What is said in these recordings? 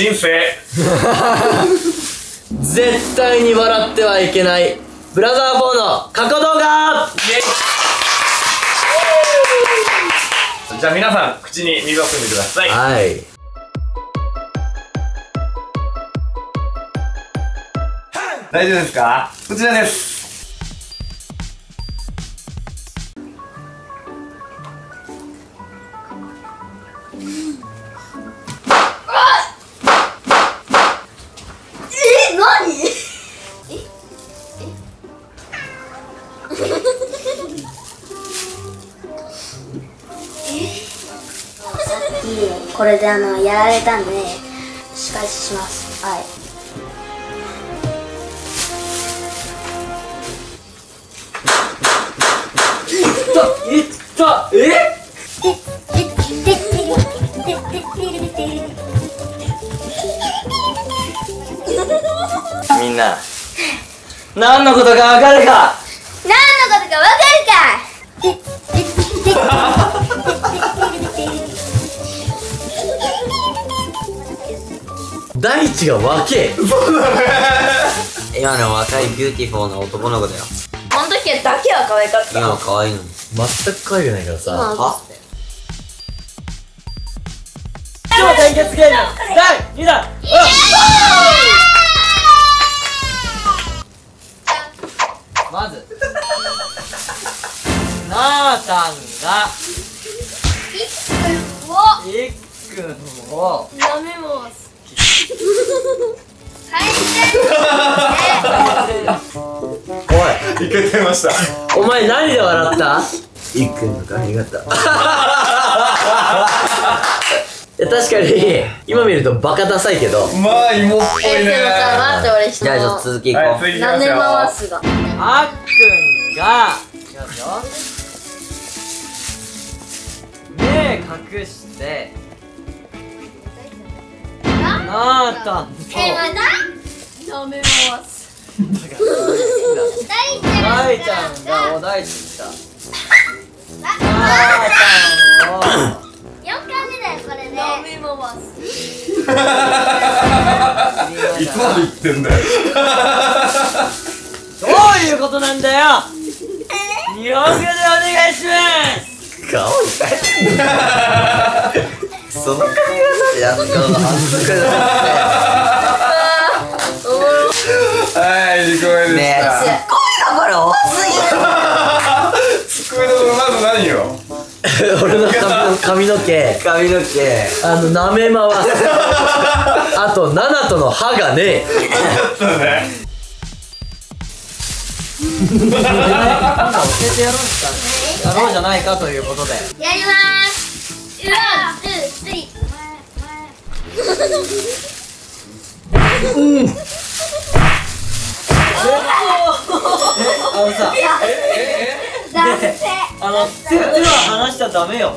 人生。絶対に笑ってはいけないブラザー4の過去動画。じゃあ皆さん口に水を汲んでください。はい。大丈夫ですか？こちらですこれであのやられたんで仕返しします。はい。いったえみんな何のことかわかるか？大地が若え今の若い beautiful な男の子だよ。この時だけは可愛かった。今は可愛いのに。全く可愛くないからさ。は？超対決ゲーム。第2弾。まず。なーたんが。いっくんを。飲めます。はいおいいけてました。お前何で笑った？いっくんの髪型。いや確かに今見るとバカダサいけど。まあ芋っぽいえね。けどさ待って俺じゃあちょっと続きいこう、はい次いきま舐めすよ回すがあっくんがいきますよ。目隠してなーたんとえまた？舐め回す。大ちゃんがお大地来た。なーたんを4回目だよこれで。舐め回すいつまで言ってんだよ。どういうことなんだよ。日本語でお願いします。顔痛いその髪型でやったのが恥ずかしいはい2個目でねしたころ多すぎるツッコミどころまず何よ。俺の髪の髪の毛。髪の毛。あの舐め回す。あと7との歯がね。えちょっとね。教えてやろうかやろうじゃないかということで。やりますうわうついあのさだってあの手手は離しちゃダメよ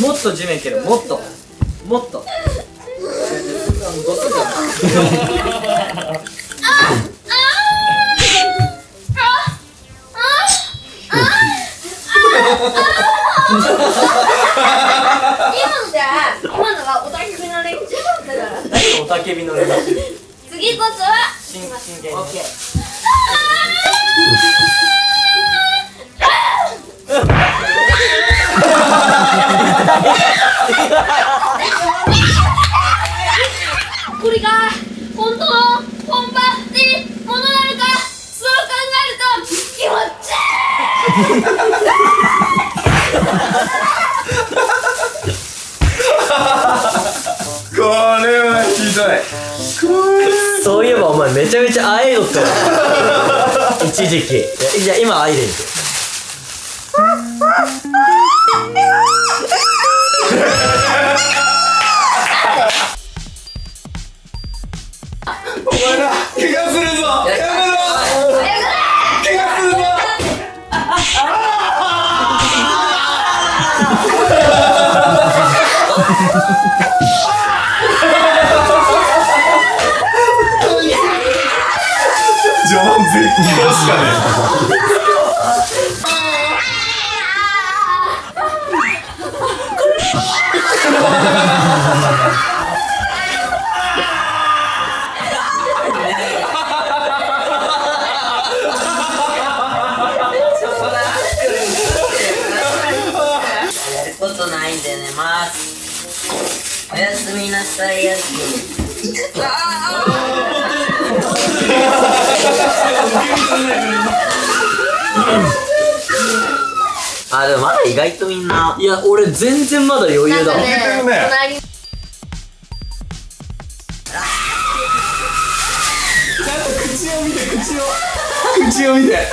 もっと地面蹴るもっともっと次こそは真剣にお前めちゃめちゃあえよったよ 一時期。じゃあ今あいれんてお前ら怪我するぞ。やめろ。怪我するぞ。序 盤景しかね。意外とみんな。いや俺全然まだ余裕だわ。ねね。隣。口を見て口を。口を見て。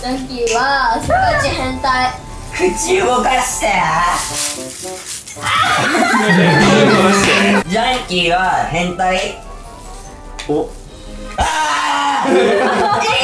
ジャンキーは世界一変態。口動かして。ジャンキーは変態。お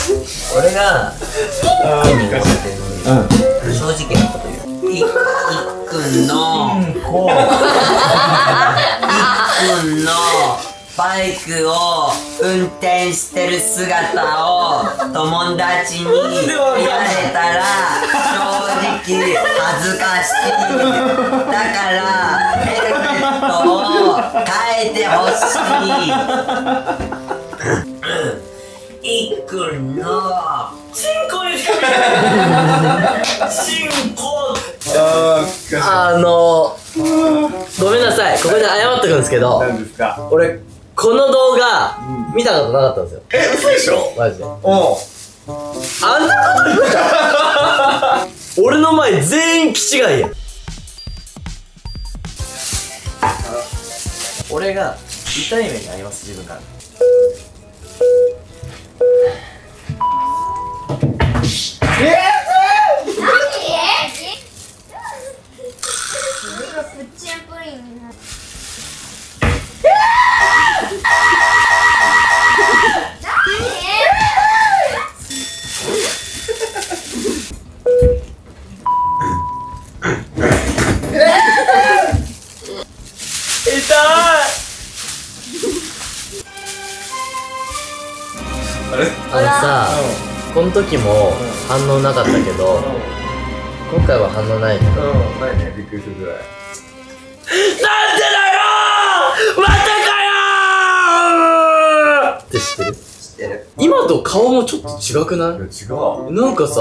俺があー難しい。正直なこと言ういいっくん。のいっくん。のバイクを運転してる姿を友達に見られたら正直恥ずかしいだからヘルメットを変えてほしいいっくんのチンコに近チンコあー難しいあのごめんなさい。ここで謝っとくんですけど何ですか？俺この動画見たことなかったんですよ。え嘘でしょ？マジで。おう。あんなこと。言うか俺の前全員気違いや。ん俺が痛い目に遭います自分からあれ？あのさこの時も反応なかったけど今回は反応ないのうんないね。びっくりするぐらい。なんでだよ！またかよ！って知ってる？知ってる。今と顔もちょっと違くない？いや違う。なんかさ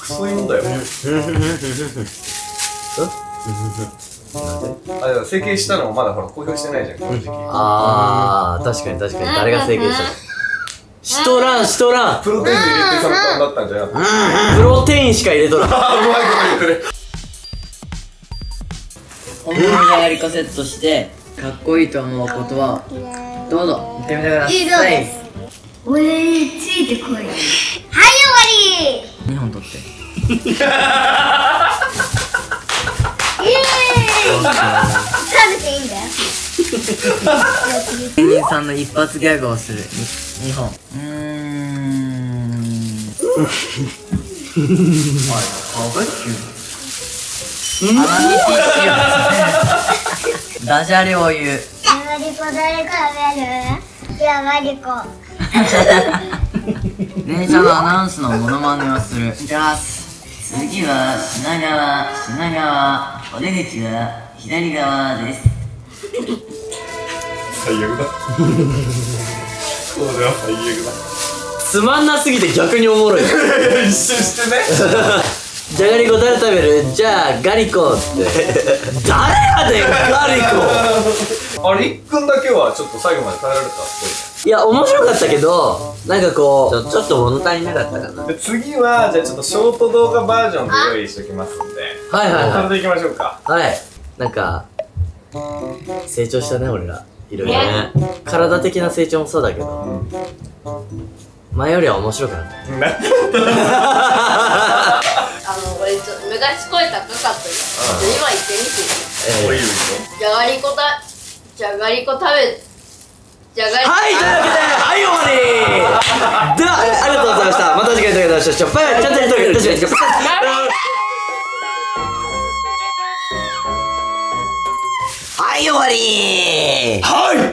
クソ犬だよ。あでも整形したのもまだほら公表してないじゃん正直。あー確かに確かに。誰が整形したの？しとらんしとらん。プロテインで入れてその顔になったんじゃなかったプロテインしか入れとらん。あうまいこと言ってる本物じゃがりかセットしてかっこいいと思うことはどうぞ言ってみてください。俺についてこいはい終わり2本取って 芸人さんの一発ギャグをする。2, 本。うーん。おい顔が急に鼻にティッシュをダジャレを言う。やまりこ誰か食べる。やまりこ。電車のアナウンスのモノマネをする。いきます次は品川品川お出口は左側です最悪だ。そうだよ最悪つまんなすぎて逆におもろい。だ 一緒してね。じゃがりこ誰食べる？じゃあガリコって。誰やねんガリコ。ありっくんだけはちょっと最後まで耐えられたっいや面白かったけどなんかこちょちょっと物足りなかったかな。ぽいで次はじゃあちょっとショート動画バージョンで用意しておきますんで。うはいはいはそれでいきましょうか。いはい。なんか成長したね俺らいろいろね。体的な成長もそうだけど。前よりは面白くなった。あのこれちょっと昔声高かったじゃん。今言ってみて。えーじゃがりこたじゃがりこ食べじゃがりこはい、というわけで、はい、終わり。では、ありがとうございました。また次回ということで、ちょっと、ちょっと、ちょっと、ちょっと、ちょっと、ちょっと、ちはい、終わり。はい。